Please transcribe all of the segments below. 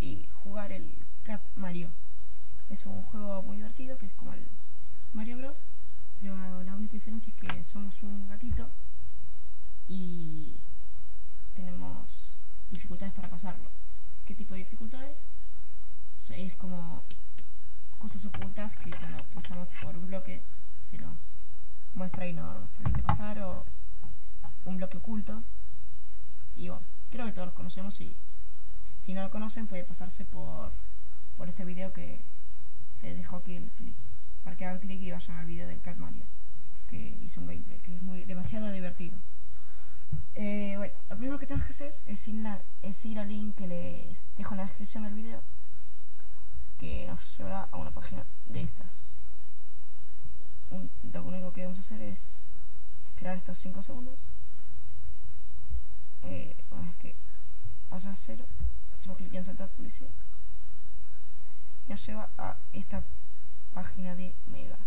y jugar el Cat Mario. Es un juego muy divertido que es como el Mario Bros. Pero la única diferencia es que somos un gatito y tenemos dificultades para pasarlo. ¿Qué tipo de dificultades? Es como cosas ocultas que cuando pasamos por un bloque se nos muestra y no nos permite pasar o un bloque oculto. Y bueno, creo que todos los conocemos y si no lo conocen puede pasarse por, por este video que les dejo aquí el clic para que hagan clic y vayan al video del Cat Mario que hizo un gameplay que es muy demasiado divertido. Eh, bueno, lo primero que tenemos que hacer es ir, es al link que les dejo en la descripción del video que nos llevará a una página de estas. lo único que vamos a hacer es esperar estos 5 segundos. Eh, una vez que pasa a cero, hacemos clic en saltar publicidad. Nos lleva a esta página de Mega.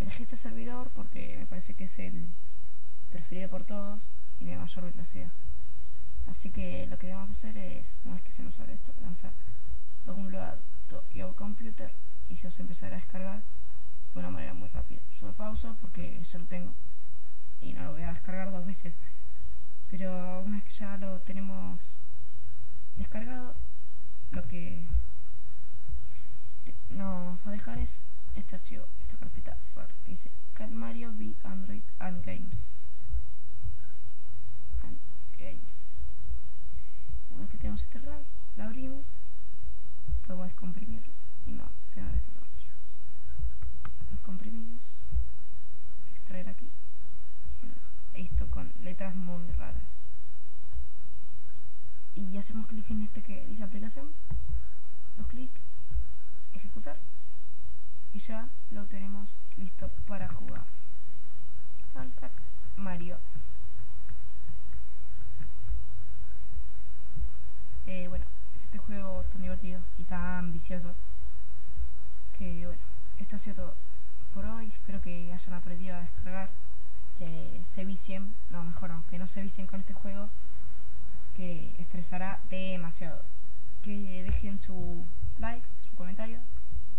Elegí este servidor porque me parece que es el preferido por todos y de mayor velocidad. Así que lo que vamos a hacer es, una vez que se nos abre esto, lanzar download to your computer y se os empezará a descargar de una manera muy rápida. Yo lo pauso porque ya lo tengo y no lo voy a descargar dos veces. Pero una vez que ya lo tenemos descargado, lo que nos va a dejar es este archivo, esta carpeta que dice Cat Mario V Android and Games. And Games. Una vez que tenemos este RAM, lo abrimos, podemos descomprimirlo y no tener este archivo. Lo comprimimos, extraer aquí, esto con letras muy raras. Y hacemos clic en este que dice aplicación, dos clics, ejecutar. Y ya lo tenemos listo para jugar. Mario. Eh, bueno es este juego tan divertido y tan vicioso que bueno esto ha sido todo por hoy. Espero que hayan aprendido a descargar que se vicien no mejor no que no se vicien con este juego que estresará demasiado que dejen su like su comentario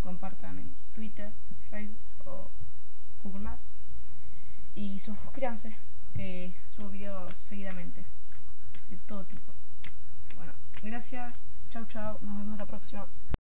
compartan en Twitter, Facebook o Google Más y suscríbanse que subo videos seguidamente de todo tipo. Bueno, gracias, chao chao, nos vemos la próxima.